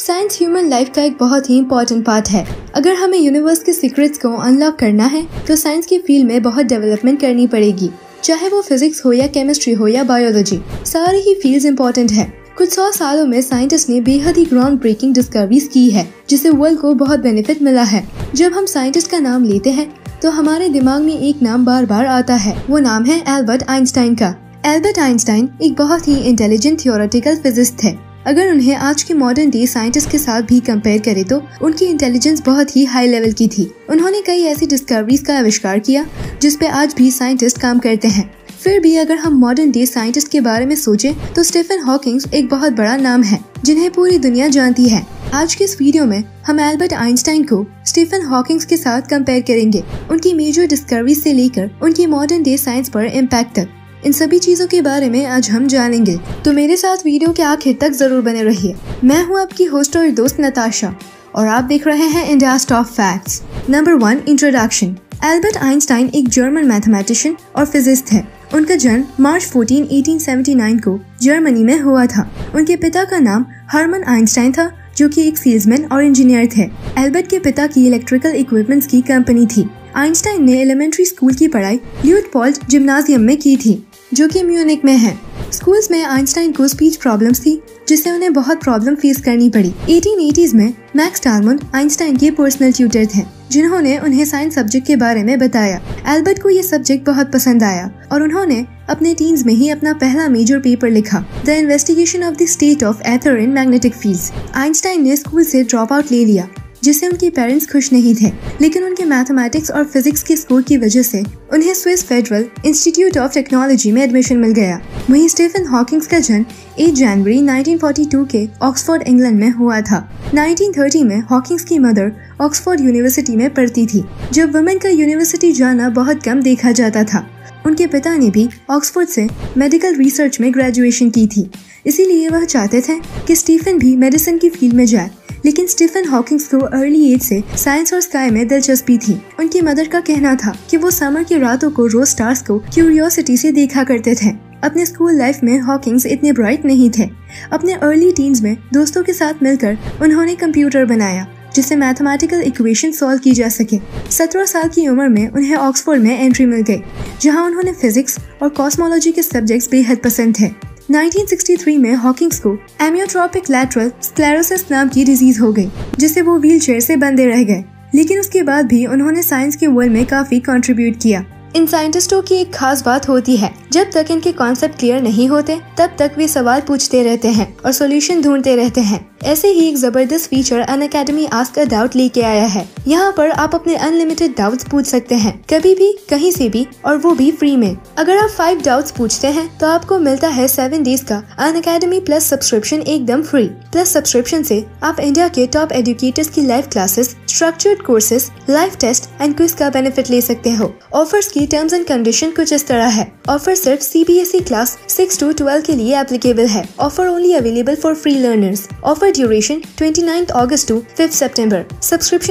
Science human life का एक बहुत ही इम्पोर्टेंट पार्ट है। अगर हमें यूनिवर्स के सीक्रेट्स को अनलॉक करना है तो साइंस की फ़ील्ड में बहुत डेवलपमेंट करनी पड़ेगी। चाहे वो फिजिक्स हो या केमिस्ट्री हो या बायोलॉजी सारी ही फ़ील्ड इम्पोर्टेंट है। कुछ सौ सालों में साइंटिस्ट ने बेहद ही ग्राउंड ब्रेकिंग डिस्कवरीज की है, जिससे वर्ल्ड को बहुत बेनिफिट मिला है। जब हम साइंटिस्ट का नाम लेते हैं तो हमारे दिमाग में एक नाम बार बार आता है। वो नाम है एल्बर्ट आइंस्टाइन का। एल्बर्ट आइंस्टाइन एक बहुत ही इंटेलिजेंट थियोरेटिकल फिजिस्ट थे अगर उन्हें आज के मॉडर्न डे साइंटिस्ट के साथ भी कंपेयर करें तो उनकी इंटेलिजेंस बहुत ही हाई लेवल की थी। उन्होंने कई ऐसी डिस्कवरीज का आविष्कार किया, जिस पे आज भी साइंटिस्ट काम करते हैं। फिर भी अगर हम मॉडर्न डे साइंटिस्ट के बारे में सोचें तो स्टीफन हॉकिंग्स एक बहुत बड़ा नाम है, जिन्हें पूरी दुनिया जानती है। आज के इस वीडियो में हम एल्बर्ट आइंस्टाइन को स्टीफन हॉकिंग्स के साथ कंपेयर करेंगे। उनकी मेजर डिस्कवरी से लेकर उनकी मॉडर्न डे साइंस पर इम्पैक्ट तक। इन सभी चीज़ों के बारे में आज हम जानेंगे। तो मेरे साथ वीडियो के आखिर तक ज़रूर बने रहिए। मैं हूँ आपकी होस्ट और दोस्त नताशा और आप देख रहे हैं India top facts number one introduction Albert Einstein एक जर्मन मैथमेटिशियन और फिजिस्ट है। उनका जन्म मार्च 14, 1879 को जर्मनी में हुआ था। उनके पिता का नाम हरमन आइंस्टाइन था जो कि एक सेल्समैन और इंजीनियर थे। एल्बर्ट के पिता की इलेक्ट्रिकल इक्विपमेंट्स की कंपनी थी। आइंस्टाइन ने एलिमेंट्री स्कूल की पढ़ाई ल्यूट पॉल्ट जिम्नाजियम में की थी। जो कि म्यूनिक में है। स्कूल्स में आइंस्टाइन को स्पीच प्रॉब्लम्स थी, जिससे उन्हें बहुत प्रॉब्लम फेस करनी पड़ी। 1880s में मैक्स टार्मन आइंस्टाइन के पर्सनल ट्यूटर थे, जिन्होंने उन्हें साइंस सब्जेक्ट के बारे में बताया। एल्बर्ट को ये सब्जेक्ट बहुत पसंद आया, और उन्होंने अपने टीन्स में ही अपना पहला मेजर पेपर लिखा, the investigation of the state of ether in magnetic field Einstein ने स्कूल से ड्रॉप आउट ले लिया। जिससे उनके पेरेंट्स खुश नहीं थे। लेकिन उनके मैथमेटिक्स और फिजिक्स के स्कोर की वजह से उन्हें Swiss federal institute of technology में एडमिशन मिल गया। वहीं स्टीफन हॉकिंग्स का जन्म 8 जनवरी 1942 के ऑक्सफोर्ड इंग्लैंड में हुआ था। 1930 में हॉकिंग्स की मदर ऑक्सफोर्ड यूनिवर्सिटी में पढ़ती थी, जब वुमेन का यूनिवर्सिटी जाना बहुत कम देखा जाता था। उनके पिता ने भी ऑक्सफोर्ड से मेडिकल रिसर्च में ग्रेजुएशन की थी। इसीलिए वह चाहते थे कि स्टीफन भी मेडिसिन की फ़ील्ड में जाए। लेकिन स्टीफन हॉकिंग्स को अर्ली एज से साइंस और स्काई में दिलचस्पी थी। उनकी मदर का कहना था कि वो समर की रातों को रोज स्टार्स को क्यूरियोसिटी से देखा करते थे। अपने स्कूल लाइफ में हॉकिंग्स इतने ब्राइट नहीं थे। अपने अर्ली टीन्स में दोस्तों के साथ मिलकर उन्होंने कंप्यूटर बनाया, जिससे मैथमेटिकल इक्वेशन सॉल्व की जा सके। सत्रह साल की उम्र में उन्हें ऑक्सफोर्ड में एंट्री मिल गई, जहाँ उन्होंने फिजिक्स और कॉस्मोलॉजी के सब्जेक्ट्स बेहद पसंद थे। 1963 में हॉकिंग्स को एमियोट्रोपिक लैटरल स्क्लेरोसिस नाम की डिज़ीज़ हो गई जिससे वो व्हील से बंधे रह गए। लेकिन उसके बाद भी उन्होंने साइंस के वर्ल्ड में काफ़ी कंट्रीब्यूट किया। इन साइंटिस्टों की एक खास बात होती है, जब तक इनके कॉन्सेप्ट क्लियर नहीं होते, तब तक वे सवाल पूछते रहते हैं और सोल्यूशन ढूंढते रहते हैं। ऐसे ही एक ज़बरदस्त feature Unacademy ask a doubt लेके आया है। यहाँ पर आप अपने अनलिमिटेड डाउट्स पूछ सकते हैं। कभी भी, कहीं से भी, और वो भी फ्री में। अगर आप फाइव डाउट्स पूछते हैं तो आपको मिलता है सेवन डेज़ का अन अकेडमी प्लस सब्सक्रिप्शन एकदम फ्री प्लस सब्सक्रिप्शन से आप इंडिया के टॉप एजुकेटर्स की live classes structured courses live test and quiz का बेनिफिट ले सकते हो। ऑफर्स की टर्म्स एंड कंडीशन कुछ इस तरह है। ऑफ़र सिर्फ़ C B S E class six to twelve के लिए एप्लीकेबल है। Offer only available for free learners offer duration 29th August to 5th September.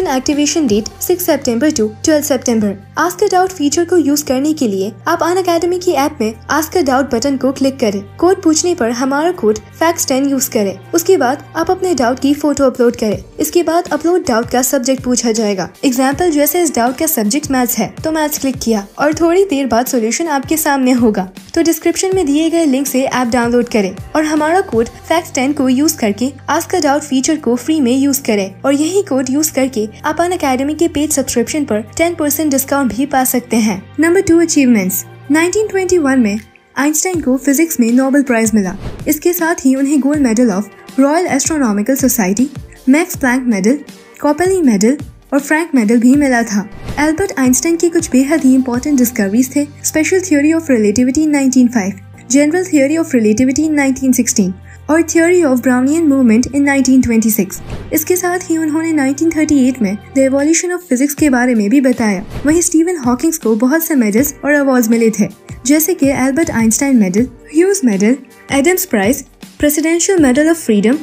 Activation date 6 September to 12 September. Ask a doubt feature को use करने के लिए, आप Unacademy की app में आस्क डाउट बटन को क्लिक करें। कोड पूछने पर हमारा कोड फैक्स टेन यूज़ करें। उसके बाद आप अपने डाउट की फ़ोटो अपलोड करें। इसके बाद अपलोड डाउट का सब्जेक्ट पूछा जाएगा। एग्ज़ाम्पल जैसे इस डाउट का सब्जेक्ट मैथ्स है। तो मैथ्स क्लिक किया और थोड़ी देर बाद सोल्यूशन आपके सामने होगा। तो डिस्क्रिप्शन में दिए गए लिंक से ऐप डाउनलोड करें और हमारा कोड फैक्स टेन को यूज़ करके आस्क अ डाउट फीचर को फ्री में यूज़ करें और यही कोड यूज़ करके आप अन अकेडमी के पेड सब्सक्रिप्शन पर 10% डिस्काउंट भी पा सकते हैं। नंबर टू अचीवमेंट्स 1921 में आइंस्टाइन को फिजिक्स में नोबेल प्राइज मिला। इसके साथ ही उन्हें gold medal of royal astronomical society Max Planck medal Copley medal और फ्रैंक मेडल भी मिला था। एल्बर्ट आइंस्टाइन की कुछ बेहद ही इंपॉर्टेंट डिस्कवरीज थे। Special theory of relativity 1905, general theory of relativity 1916 और theory of Brownian movement in 1926। इसके साथ ही उन्होंने 1938 में द एवोल्यूशन ऑफ़ फिजिक्स के बारे में भी बताया। वहीं स्टीवन हॉकिंग्स को बहुत से मेडल्स और अवार्ड मिले थे जैसे कि Albert Einstein medal Hughes medal Adams prize presidential medal of freedom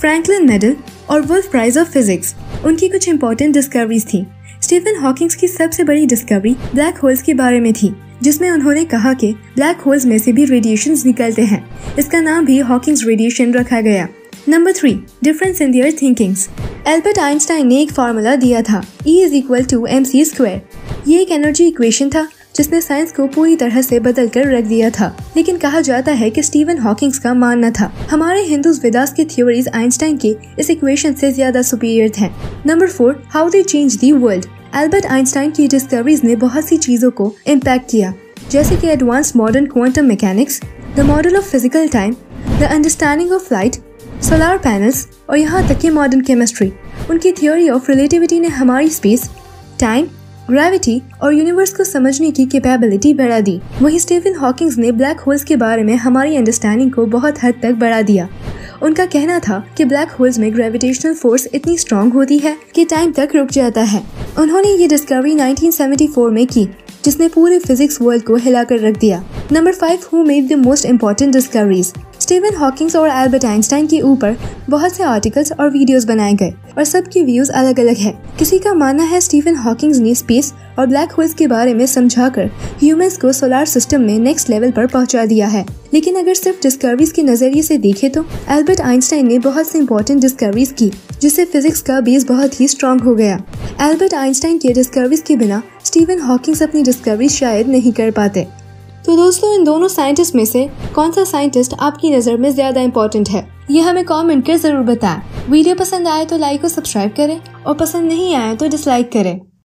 Franklin medal और वुल्फ प्राइज ऑफ़ फिजिक्स उनकी कुछ इंपॉर्टेंट डिस्कवरीज थी। स्टीफन हॉकिंग्स की सबसे बड़ी डिस्कवरी ब्लैक होल्स के बारे में थी, जिसमें उन्होंने कहा कि ब्लैक होल्स में से भी रेडिएशन निकलते हैं। इसका नाम भी हॉकिंग्स रेडिएशन रखा गया। Number three difference in their thinkings Albert Einstein ने एक फार्मूला दिया था E is equal to M C square ये एक एनर्जी इक्वेशन था जिसने साइंस को पूरी तरह से बदल कर रख दिया था। लेकिन कहा जाता है कि स्टीवन हॉकिंग्स का मानना था। हमारे हिंदू वेदास की थ्योरीज आइंस्टाइन के इस इक्वेशन से ज़्यादा सुपीरियर थे। Number four how they change the world Albert Einstein की डिस्कवरीज ने बहुत सी चीज़ों को इम्पैक्ट किया, जैसे कि advance modern quantum mechanics the model of physical time the understanding of light solar panels और यहाँ तक कि मॉडर्न केमिस्ट्री उनकी थ्योरी ऑफ़ रिलेटिविटी ने हमारी स्पेस टाइम ग्रेविटी और यूनिवर्स को समझने की कैपेबिलिटी बढ़ा दी। वहीं स्टीफन हॉकिंग्स ने ब्लैक होल्स के बारे में हमारी अंडरस्टैंडिंग को बहुत हद तक बढ़ा दिया। उनका कहना था कि ब्लैक होल्स में ग्रेविटेशनल फोर्स इतनी स्ट्रॉन्ग होती है कि टाइम तक रुक जाता है। उन्होंने ये डिस्कवरी 1974 में की, जिसने पूरे फिजिक्स वर्ल्ड को हिलाकर रख दिया। Number five who made the most important discoveries Steven Hawkings और एल्बर्ट आइंस्टाइन के ऊपर बहुत से आर्टिकल्स और वीडियोस बनाए गए, और सबके व्यूज़ अलग अलग है। किसी का मानना है स्टीवन हॉकिंग्स ने स्पेस और ब्लैक होल्स के बारे में समझाकर ह्यूमंस को सोलार सिस्टम में नेक्स्ट लेवल पर पहुँचा दिया है। लेकिन अगर सिर्फ़ डिस्कवरीज के नज़रिए से देखें तो एल्बर्ट आइंस्टाइन ने बहुत से इंपॉर्टेंट डिस्कवरीज की, जिससे फिजिक्स का बेस बहुत ही स्ट्रॉन्ग हो गया। एल्बर्ट आइंस्टाइन के डिस्कवरीज के बिना स्टीवन हॉकिंग्स अपनी डिस्कवरी शायद नहीं कर पाते। तो दोस्तों, इन दोनों साइंटिस्ट में से कौन सा साइंटिस्ट आपकी नज़र में ज़्यादा इम्पोर्टेंट है? ये हमें कमेंट कर ज़रूर बताएँ। वीडियो पसंद आए तो लाइक और सब्सक्राइब करें और पसंद नहीं आए तो डिसलाइक करें।